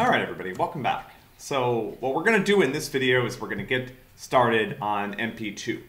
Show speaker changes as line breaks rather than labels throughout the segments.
All right, everybody, welcome back. So what we're gonna do in this video is we're gonna get started on MP2.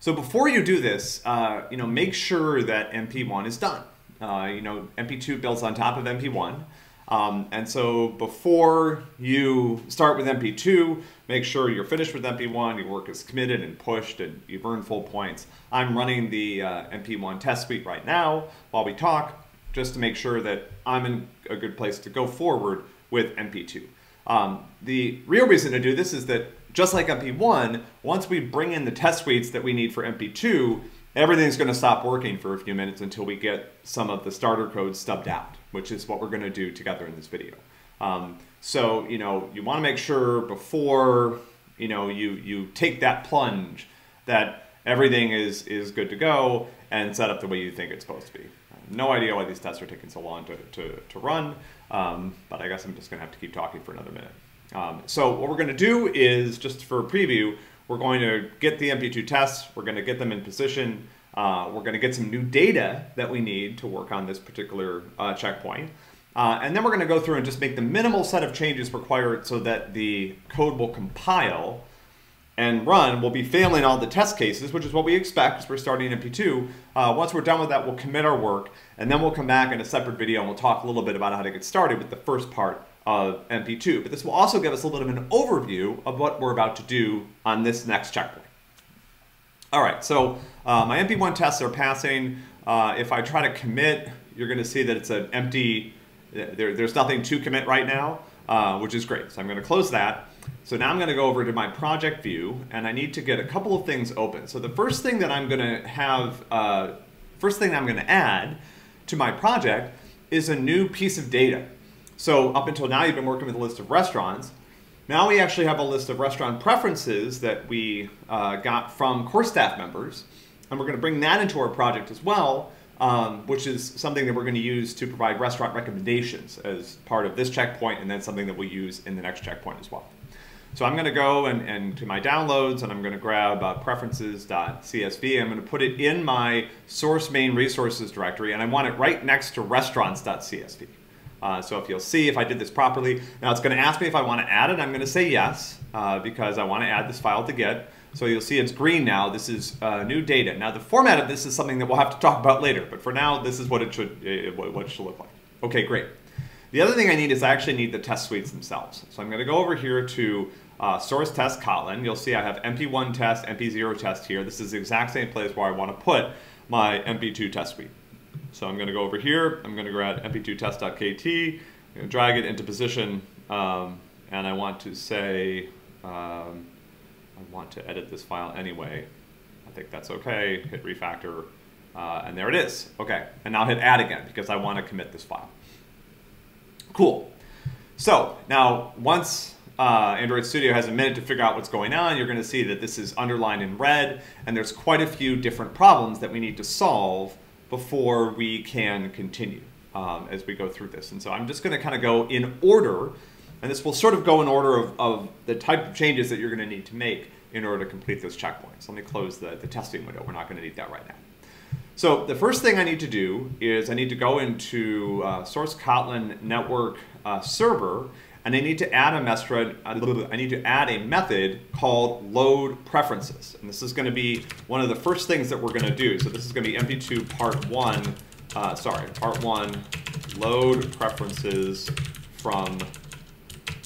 So before you do this, uh, you know, make sure that MP1 is done. Uh, you know, MP2 builds on top of MP1. Um, and so before you start with MP2, make sure you're finished with MP1, your work is committed and pushed, and you've earned full points. I'm running the uh, MP1 test suite right now while we talk, just to make sure that I'm in a good place to go forward with MP2. Um, the real reason to do this is that just like MP1, once we bring in the test suites that we need for MP2, everything's going to stop working for a few minutes until we get some of the starter code stubbed out, which is what we're going to do together in this video. Um, so, you know, you want to make sure before, you know, you, you take that plunge that everything is, is good to go and set up the way you think it's supposed to be. No idea why these tests are taking so long to, to, to run, um, but I guess I'm just going to have to keep talking for another minute. Um, so what we're going to do is, just for a preview, we're going to get the MP2 tests, we're going to get them in position, uh, we're going to get some new data that we need to work on this particular uh, checkpoint. Uh, and then we're going to go through and just make the minimal set of changes required so that the code will compile and run, we'll be failing all the test cases, which is what we expect because we're starting MP2. Uh, once we're done with that, we'll commit our work, and then we'll come back in a separate video and we'll talk a little bit about how to get started with the first part of MP2. But this will also give us a little bit of an overview of what we're about to do on this next checkpoint. All right, so uh, my MP1 tests are passing. Uh, if I try to commit, you're going to see that it's an empty, there, there's nothing to commit right now, uh, which is great. So I'm going to close that. So now I'm going to go over to my project view, and I need to get a couple of things open. So the first thing that I'm going to have, uh, first thing I'm going to add to my project is a new piece of data. So up until now, you've been working with a list of restaurants. Now we actually have a list of restaurant preferences that we uh, got from course staff members, and we're going to bring that into our project as well, um, which is something that we're going to use to provide restaurant recommendations as part of this checkpoint, and then something that we'll use in the next checkpoint as well. So I'm going to go and, and to my downloads and I'm going to grab uh, preferences.csv. I'm going to put it in my source main resources directory and I want it right next to restaurants.csv. Uh, so if you'll see if I did this properly, now it's going to ask me if I want to add it. I'm going to say yes uh, because I want to add this file to Git. So you'll see it's green now. This is uh, new data. Now the format of this is something that we'll have to talk about later, but for now this is what it should uh, what it should look like. Okay, great. The other thing I need is I actually need the test suites themselves. So I'm going to go over here to uh, source test Kotlin. You'll see I have MP1 test, MP0 test here. This is the exact same place where I want to put my MP2 test suite. So I'm going to go over here. I'm going to grab mp2 test.kt, drag it into position, um, and I want to say um, I want to edit this file anyway. I think that's okay. Hit refactor, uh, and there it is. Okay, and now hit add again because I want to commit this file. Cool. So now once uh, Android Studio has a minute to figure out what's going on, you're going to see that this is underlined in red, and there's quite a few different problems that we need to solve before we can continue um, as we go through this. And so I'm just going to kind of go in order, and this will sort of go in order of, of the type of changes that you're going to need to make in order to complete those checkpoints. Let me close the, the testing window. We're not going to need that right now. So the first thing I need to do is I need to go into uh, source Kotlin network uh, server and I need to add a method. I need to add a method called load preferences, and this is going to be one of the first things that we're going to do. So this is going to be MP2 part one. Uh, sorry, part one, load preferences from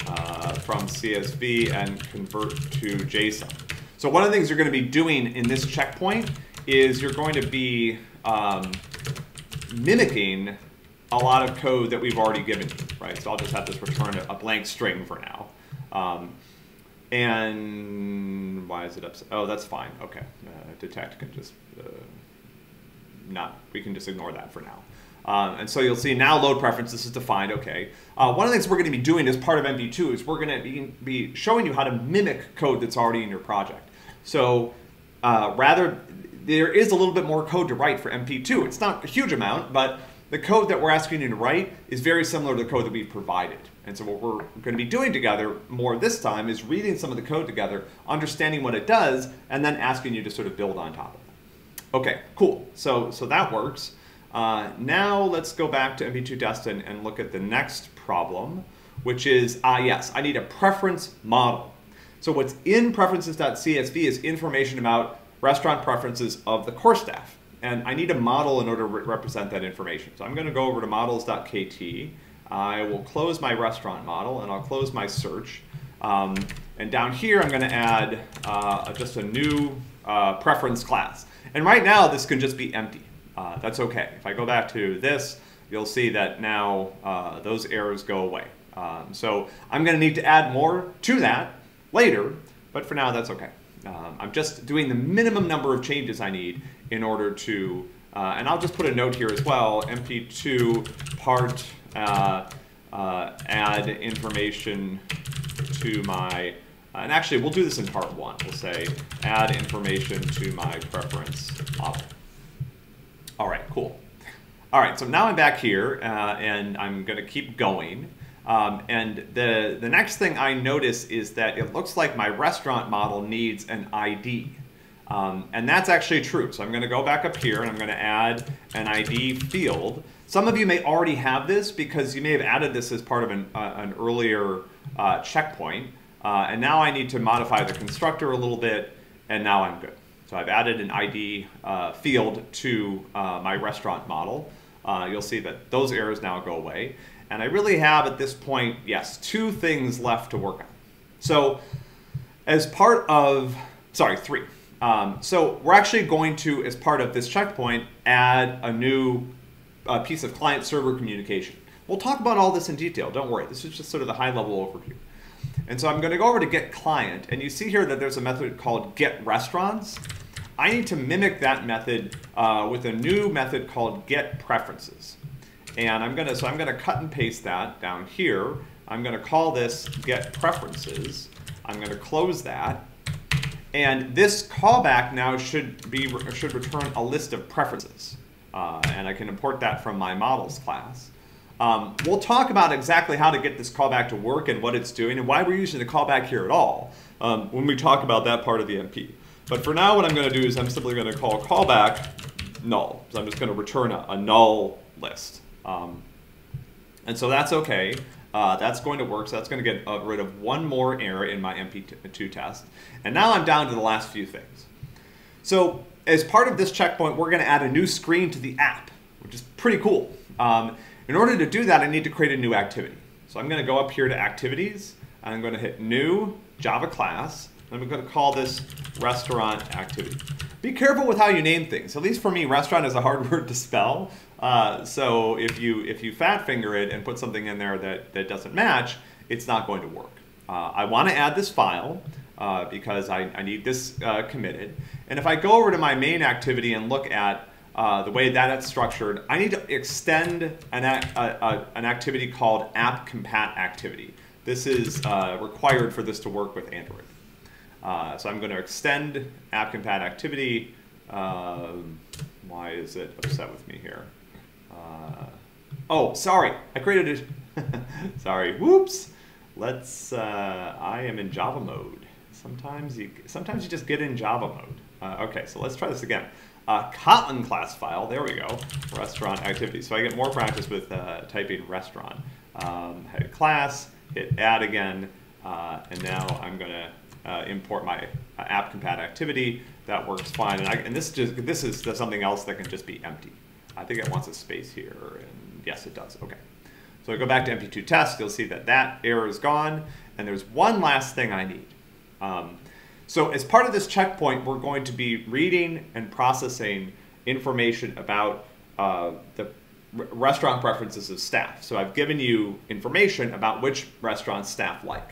uh, from CSV and convert to JSON. So one of the things you're going to be doing in this checkpoint is you're going to be um, mimicking a lot of code that we've already given you, right? So I'll just have this return a blank string for now. Um, and why is it upset? Oh, that's fine. Okay. Uh, detekt can just uh, not, we can just ignore that for now. Um, and so you'll see now load preferences is defined, okay. Uh, one of the things we're going to be doing as part of MP2 is we're going to be, be showing you how to mimic code that's already in your project. So uh, rather, there is a little bit more code to write for MP2. It's not a huge amount, but the code that we're asking you to write is very similar to the code that we've provided. And so what we're going to be doing together more this time is reading some of the code together, understanding what it does, and then asking you to sort of build on top of it. Okay, cool. So, so that works. Uh, now let's go back to MP2 test and, and look at the next problem, which is, ah, yes, I need a preference model. So what's in preferences.csv is information about restaurant preferences of the core staff. And I need a model in order to re represent that information. So I'm going to go over to models.kt. I will close my restaurant model and I'll close my search. Um, and down here, I'm going to add uh, just a new uh, preference class. And right now, this can just be empty. Uh, that's okay. If I go back to this, you'll see that now uh, those errors go away. Um, so I'm going to need to add more to that later, but for now, that's okay. Um, I'm just doing the minimum number of changes I need in order to, uh, and I'll just put a note here as well, mp2 part uh, uh, add information to my, and actually we'll do this in part one. We'll say add information to my preference model. All right, cool. All right, so now I'm back here uh, and I'm gonna keep going. Um, and the, the next thing I notice is that it looks like my restaurant model needs an ID. Um, and that's actually true. So I'm going to go back up here and I'm going to add an ID field. Some of you may already have this because you may have added this as part of an, uh, an earlier uh, checkpoint. Uh, and now I need to modify the constructor a little bit, and now I'm good. So I've added an ID uh, field to uh, my restaurant model. Uh, you'll see that those errors now go away. And I really have at this point, yes, two things left to work on. So as part of, sorry, three. Um, so we're actually going to, as part of this checkpoint, add a new uh, piece of client-server communication. We'll talk about all this in detail, don't worry. This is just sort of the high-level overview. And so I'm going to go over to get client, and you see here that there's a method called get restaurants. I need to mimic that method uh, with a new method called get preferences. And I'm gonna, so I'm gonna cut and paste that down here. I'm gonna call this get preferences. I'm gonna close that. And this callback now should be should return a list of preferences. Uh, and I can import that from my models class. Um, we'll talk about exactly how to get this callback to work and what it's doing and why we're using the callback here at all um, when we talk about that part of the MP. But for now, what I'm going to do is I'm simply going to call callback null. So I'm just going to return a, a null list. Um, and so that's okay. Uh, that's going to work. So that's going to get uh, rid of one more error in my MP2 test. And now I'm down to the last few things. So as part of this checkpoint, we're going to add a new screen to the app, which is pretty cool. Um, in order to do that, I need to create a new activity. So I'm going to go up here to Activities. I'm going to hit New Java Class. I'm going to call this Restaurant Activity. Be careful with how you name things. At least for me, restaurant is a hard word to spell. Uh, so if you if you fat finger it and put something in there that, that doesn't match, it's not going to work. Uh, I want to add this file uh, because I, I need this uh, committed. And if I go over to my main activity and look at uh, the way that it's structured, I need to extend an, a, a, an activity called app compat activity. This is uh, required for this to work with Android. So I'm going to extend app compat activity. Um, why is it upset with me here? Uh, oh, sorry, I created it. sorry, whoops. Let's, uh, I am in Java mode. Sometimes you, sometimes you just get in Java mode. Uh, okay, so let's try this again. Uh, Kotlin class file, there we go, restaurant activity. So I get more practice with uh, typing restaurant. Um, hit class, hit add again, uh, and now I'm gonna uh, import my uh, app compat activity. That works fine, and, I, and this just this is something else that can just be empty. I think it wants a space here, and yes, it does. Okay. So I go back to MP2 test, you'll see that that error is gone, and there's one last thing I need. Um, so as part of this checkpoint, we're going to be reading and processing information about uh, the restaurant preferences of staff. So I've given you information about which restaurants staff like.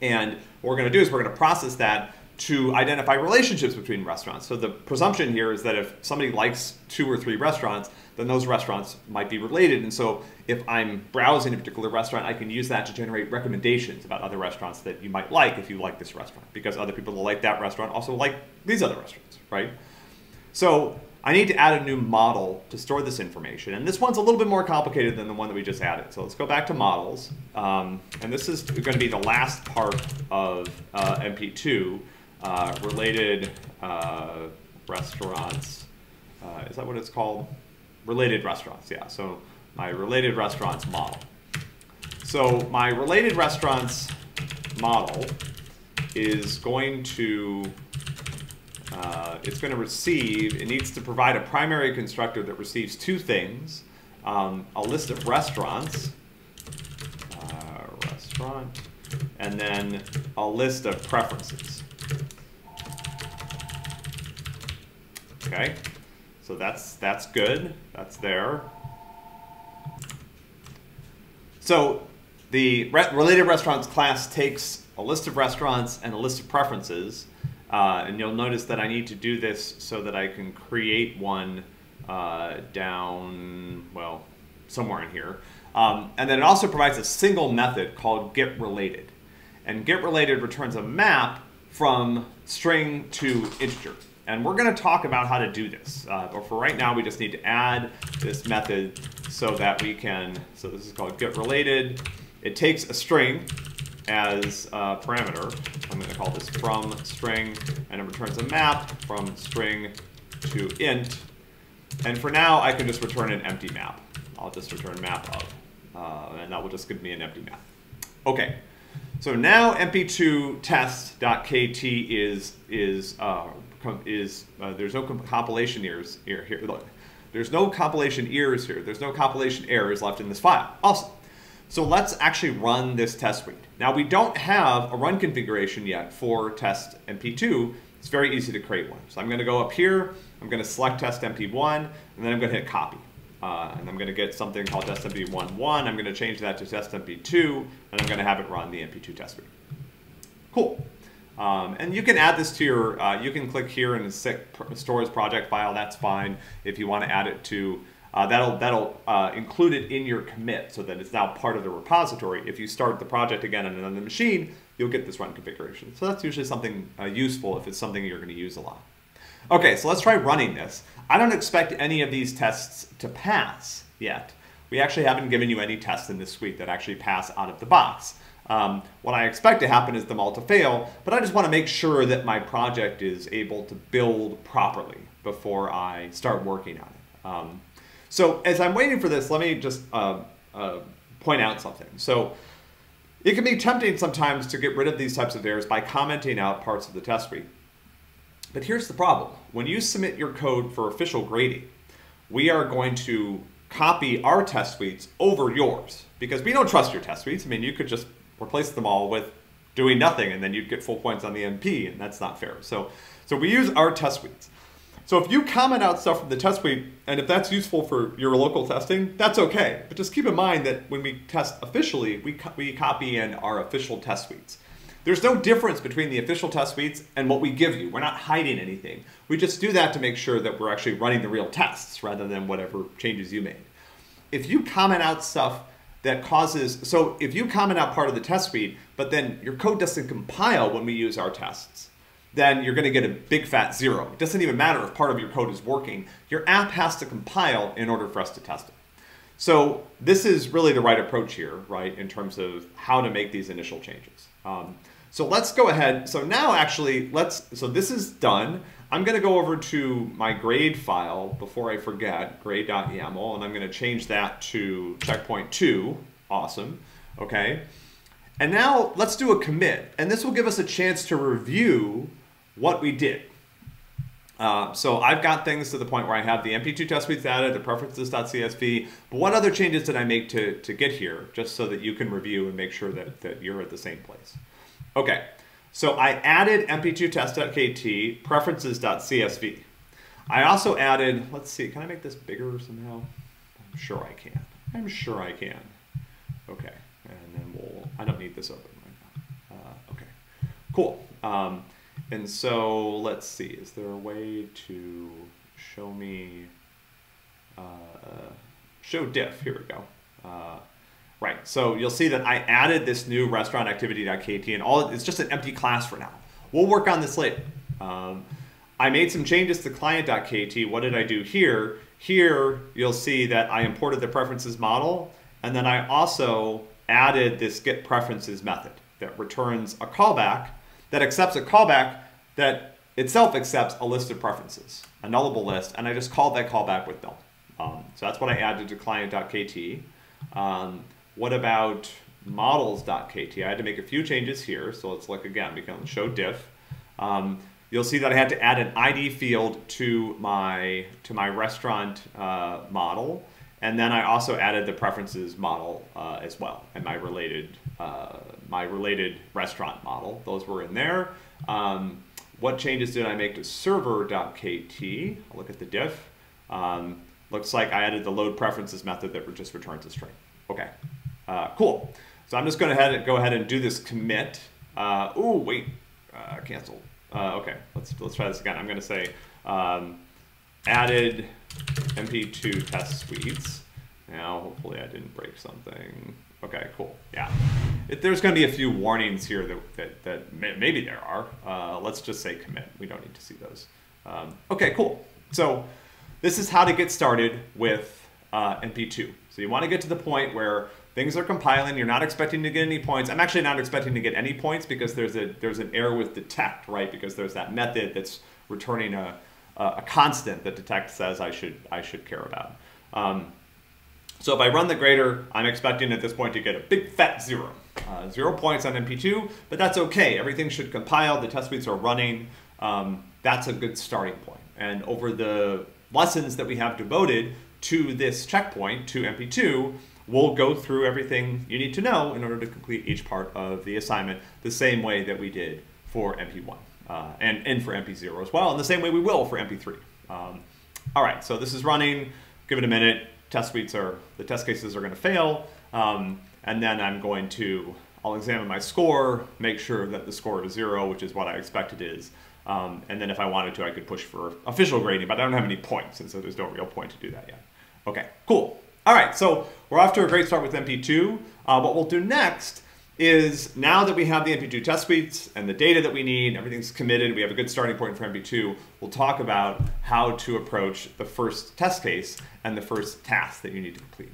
And what we're going to do is we're going to process that to identify relationships between restaurants. So the presumption here is that if somebody likes two or three restaurants, then those restaurants might be related. And so if I'm browsing a particular restaurant, I can use that to generate recommendations about other restaurants that you might like if you like this restaurant, because other people that like that restaurant also like these other restaurants, right? So I need to add a new model to store this information. And this one's a little bit more complicated than the one that we just added. So let's go back to models. Um, and this is going to be the last part of uh, MP2 uh, related uh, restaurants. Uh, is that what it's called? Related restaurants, yeah. So my related restaurants model. So my related restaurants model is going to uh, it's going to receive, it needs to provide a primary constructor that receives two things, um, a list of restaurants, uh, restaurant, and then a list of preferences. Okay, so that's, that's good, that's there. So the re related restaurants class takes a list of restaurants and a list of preferences, uh, and you'll notice that I need to do this so that I can create one uh, down, well, somewhere in here. Um, and then it also provides a single method called getRelated. And getRelated returns a map from string to integer. And we're going to talk about how to do this. Uh, but for right now, we just need to add this method so that we can, so this is called getRelated. It takes a string as a parameter. I'm going to call this from string, and it returns a map from string to int. And for now, I can just return an empty map. I'll just return map of, uh, and that will just give me an empty map. Okay, so now mp2 test.kt is is uh, is uh, there's no compilation errors here. here. Look, there's no compilation errors here. There's no compilation errors left in this file. Awesome. So let's actually run this test suite. Now we don't have a run configuration yet for test MP2. It's very easy to create one. So I'm going to go up here, I'm going to select test MP1, and then I'm going to hit copy. Uh, and I'm going to get something called test MP11. I'm going to change that to test MP2, and I'm going to have it run the MP2 test suite. Cool. Um, and you can add this to your, uh, you can click here in the stores project file, that's fine. If you want to add it to uh, that'll that'll uh, include it in your commit so that it's now part of the repository. If you start the project again on another machine, you'll get this run configuration. So that's usually something uh, useful if it's something you're going to use a lot. Okay, so let's try running this. I don't expect any of these tests to pass yet. We actually haven't given you any tests in this suite that actually pass out of the box. Um, what I expect to happen is them all to fail, but I just want to make sure that my project is able to build properly before I start working on it. Um, so as I'm waiting for this, let me just uh, uh, point out something. So it can be tempting sometimes to get rid of these types of errors by commenting out parts of the test suite. But here's the problem. When you submit your code for official grading, we are going to copy our test suites over yours because we don't trust your test suites. I mean, you could just replace them all with doing nothing and then you'd get full points on the MP and that's not fair. So, so we use our test suites. So if you comment out stuff from the test suite, and if that's useful for your local testing, that's okay. But just keep in mind that when we test officially, we, co we copy in our official test suites. There's no difference between the official test suites and what we give you. We're not hiding anything. We just do that to make sure that we're actually running the real tests rather than whatever changes you made. If you comment out stuff that causes, so if you comment out part of the test suite, but then your code doesn't compile when we use our tests, then you're going to get a big fat zero. It doesn't even matter if part of your code is working. Your app has to compile in order for us to test it. So this is really the right approach here, right, in terms of how to make these initial changes. Um, so let's go ahead. So now actually, let's, so this is done. I'm going to go over to my grade file before I forget, grade.yaml, and I'm going to change that to checkpoint 2. Awesome. Okay. And now let's do a commit. And this will give us a chance to review what we did. Uh, so I've got things to the point where I have the MP2 test suites added, the preferences.csv, but what other changes did I make to, to get here, just so that you can review and make sure that, that you're at the same place. Okay, so I added MP2 test.kt, preferences.csv. I also added, let's see, can I make this bigger somehow? I'm sure I can. I'm sure I can. Okay, and then we'll, I don't need this open right now. Uh, okay, cool. Um, and so let's see, is there a way to show me, uh, show diff, here we go. Uh, right, so you'll see that I added this new restaurant activity.kt and all, it's just an empty class for now. We'll work on this later. Um, I made some changes to client.kt. What did I do here? Here, you'll see that I imported the preferences model, and then I also added this get preferences method that returns a callback that accepts a callback that itself accepts a list of preferences, a nullable list, and I just called that callback with null. Um, so that's what I added to client.kt. Um, what about models.kt. I had to make a few changes here. So let's look again. We can show diff. Um, you'll see that I had to add an ID field to my to my restaurant uh, model, and then I also added the preferences model uh, as well, and my related uh, my related restaurant model. Those were in there. Um, what changes did I make to server.kt? I'll look at the diff. Um, looks like I added the load preferences method that just returns a string. Okay, uh, cool. So I'm just going to go ahead and do this commit. Uh, oh wait, uh, cancel. Uh, okay, let's let's try this again. I'm going to say um, added MP2 test suites. Now, hopefully I didn't break something. Okay, cool. Yeah. It, there's going to be a few warnings here that, that, that may, maybe there are. Uh, let's just say commit. We don't need to see those. Um, okay, cool. So this is how to get started with uh, MP2. So you want to get to the point where things are compiling. You're not expecting to get any points. I'm actually not expecting to get any points because there's a there's an error with detekt, right? Because there's that method that's returning a, a constant that detekt says I should I should care about. Um, so if I run the grader, I'm expecting at this point to get a big fat zero. Uh, zero points on MP2, but that's okay. Everything should compile. The test suites are running. Um, that's a good starting point. And over the lessons that we have devoted to this checkpoint, to MP2, we'll go through everything you need to know in order to complete each part of the assignment the same way that we did for MP1 uh, and, and for MP0 as well, in the same way we will for MP3. Um, all right, so this is running. Give it a minute. Test suites are, the test cases are going to fail. Um, and then I'm going to, I'll examine my score, make sure that the score is zero, which is what I expect it is. Um, and then if I wanted to, I could push for official grading, but I don't have any points, and so there's no real point to do that yet. Okay, cool. All right, so we're off to a great start with MP2. Uh, what we'll do next is now that we have the MP2 test suites and the data that we need, everything's committed, we have a good starting point for MP2, we'll talk about how to approach the first test case and the first task that you need to complete.